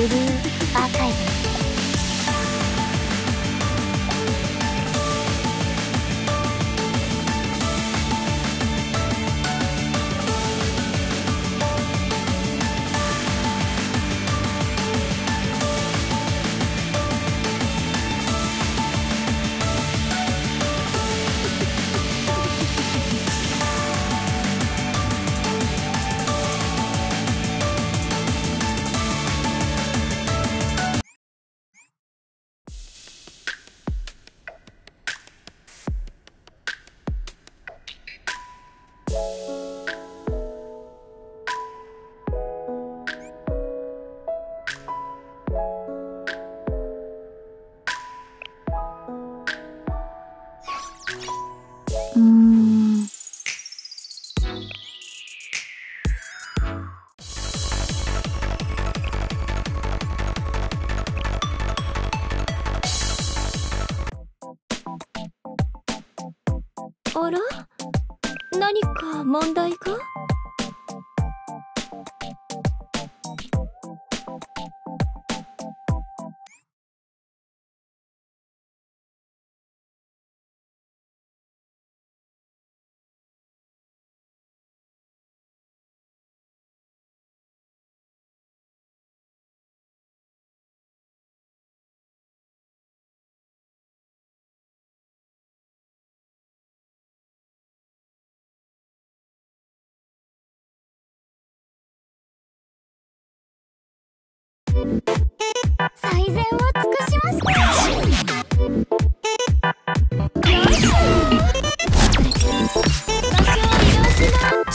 City.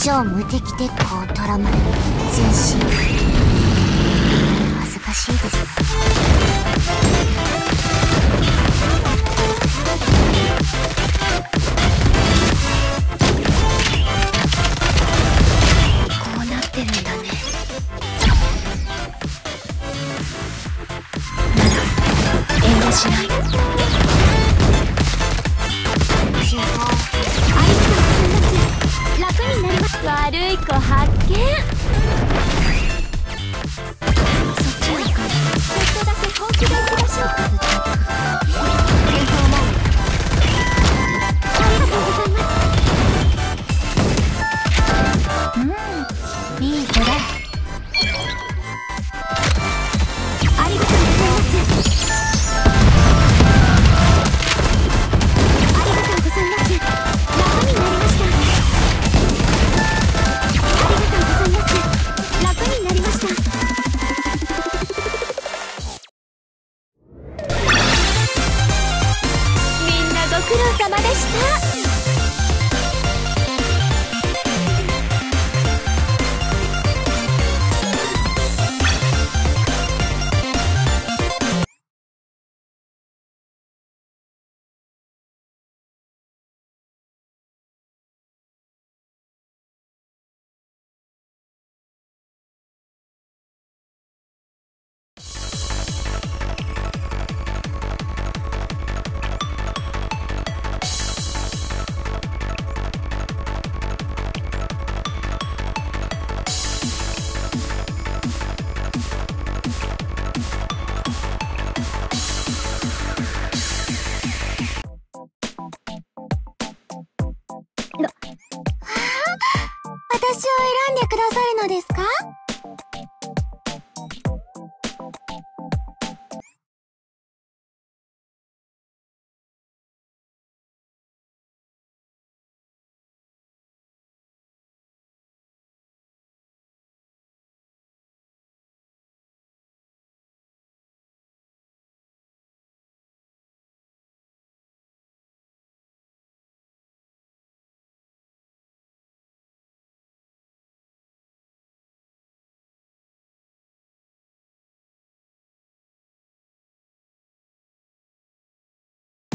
超無敵鉄砲をとらまる全身恥ずかしいです。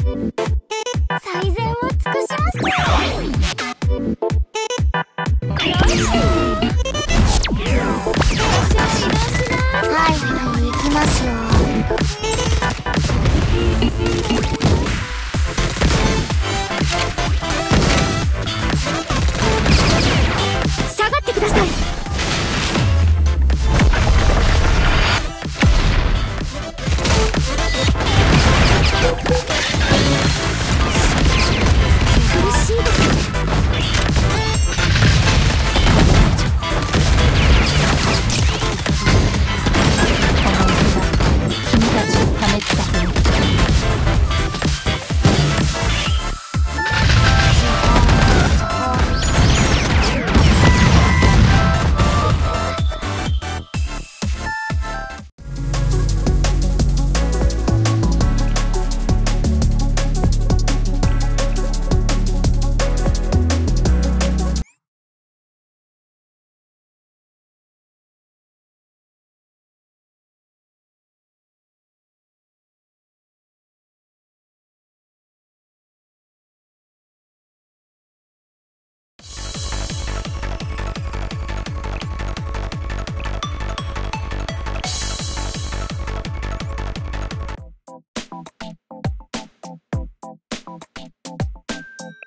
Thank you.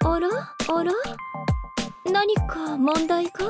あら？あら？何か問題か？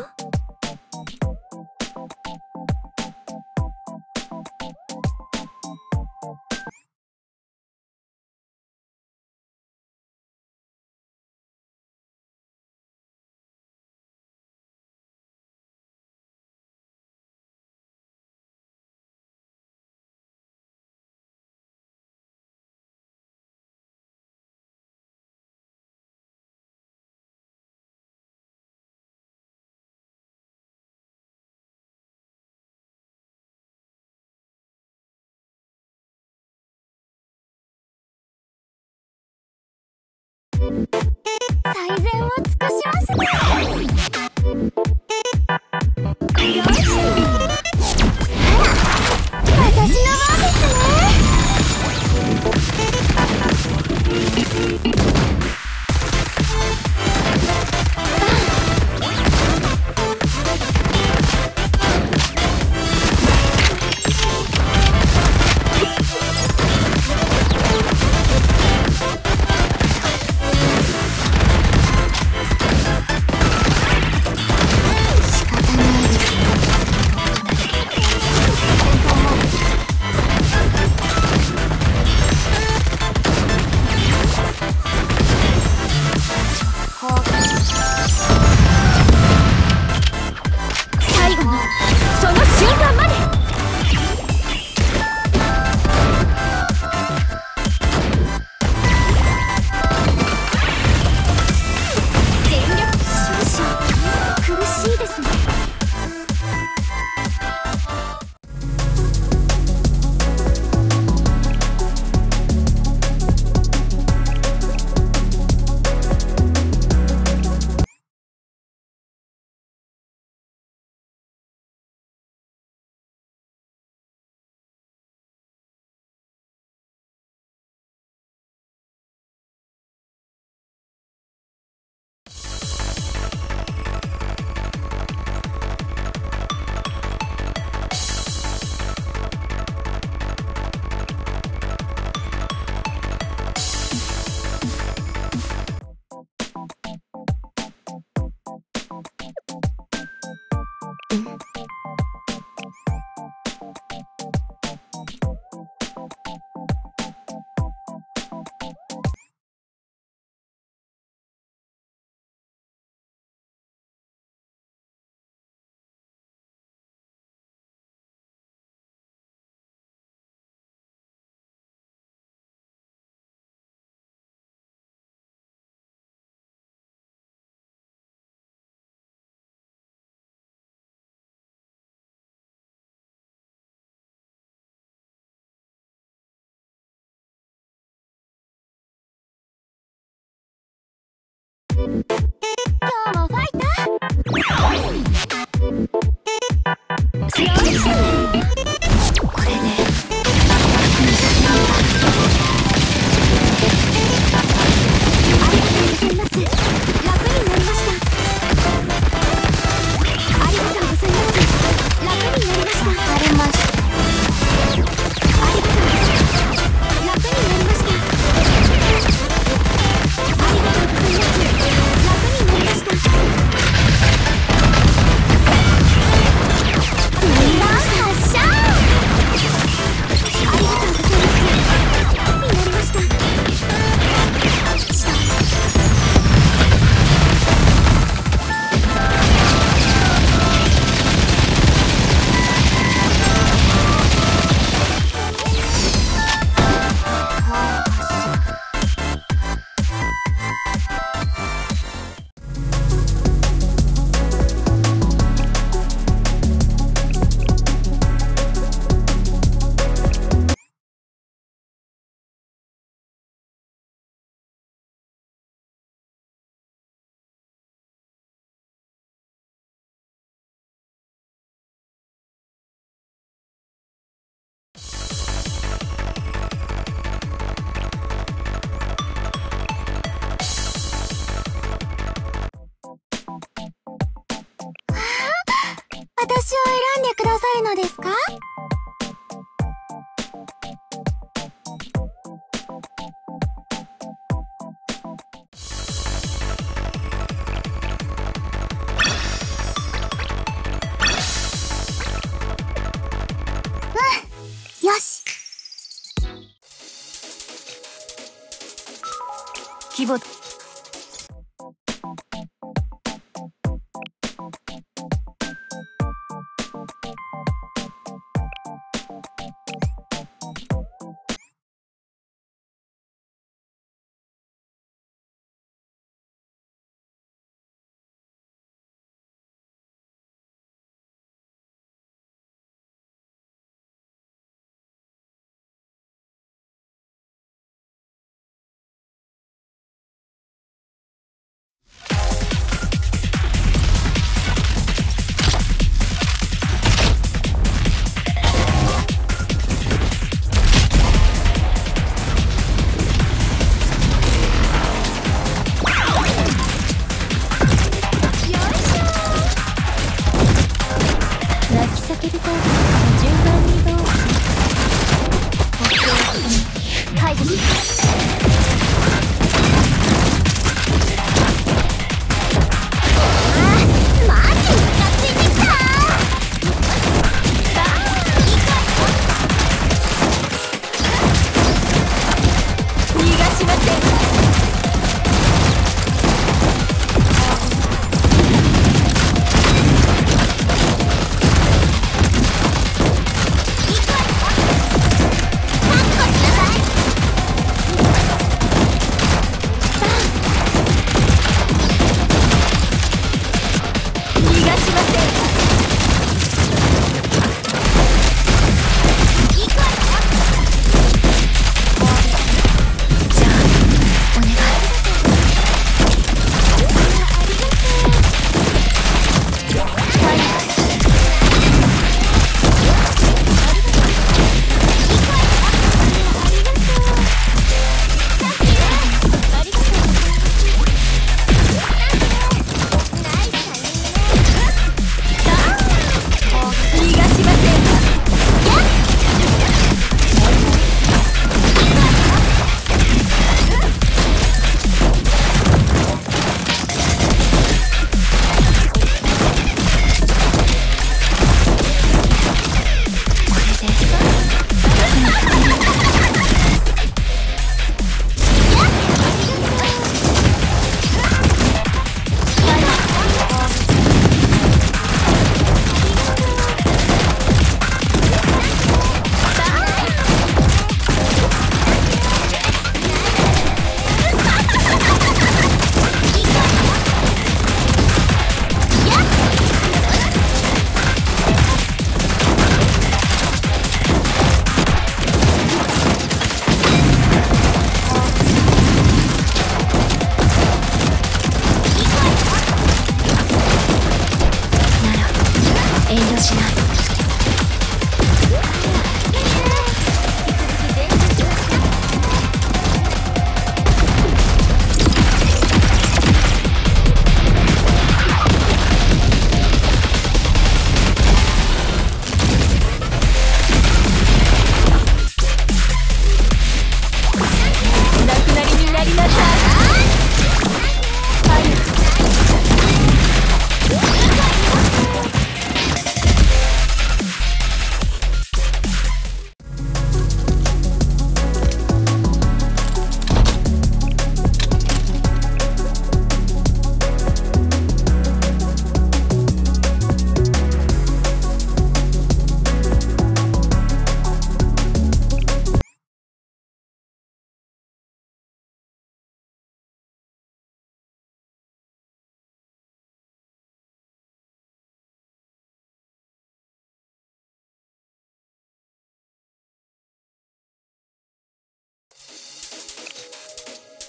Thank you.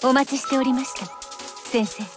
お待ちしておりました。先生。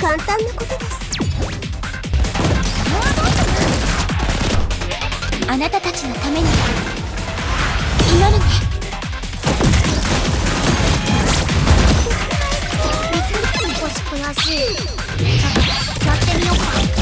簡単なことです。あなたたちのために。祈るね。ししやってみようか。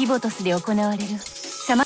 キボトスで行われるさま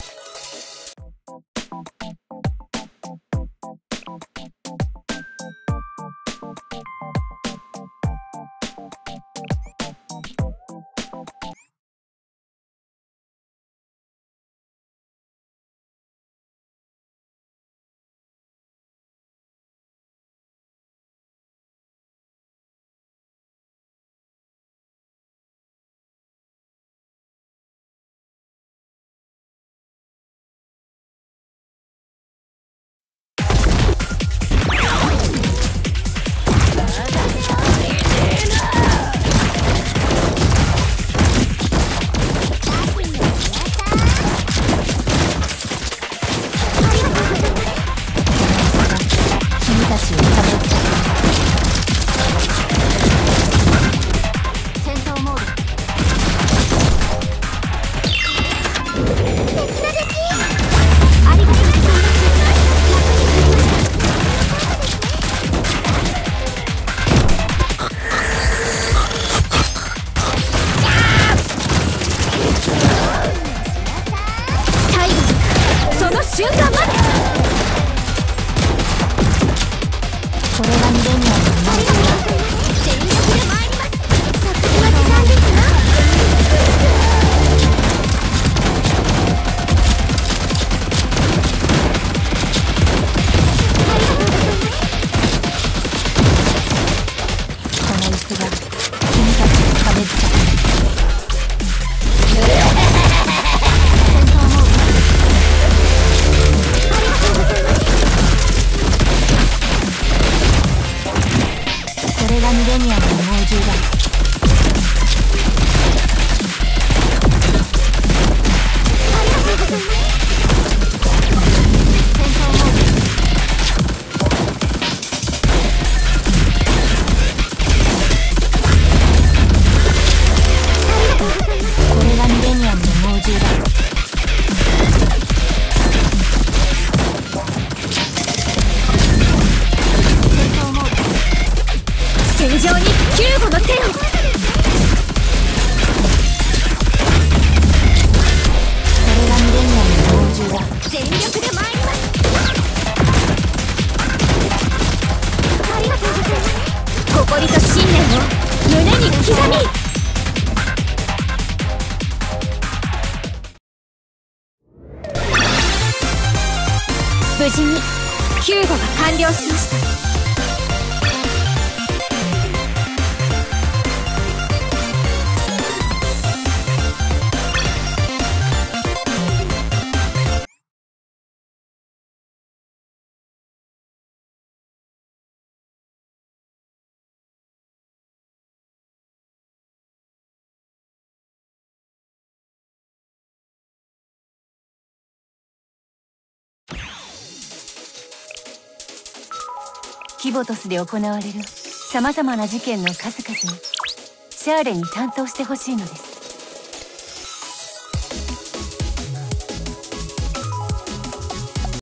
無事に救護が完了しました。ボトスで行われる様々な事件の数々をシャーレに担当してほしいのです。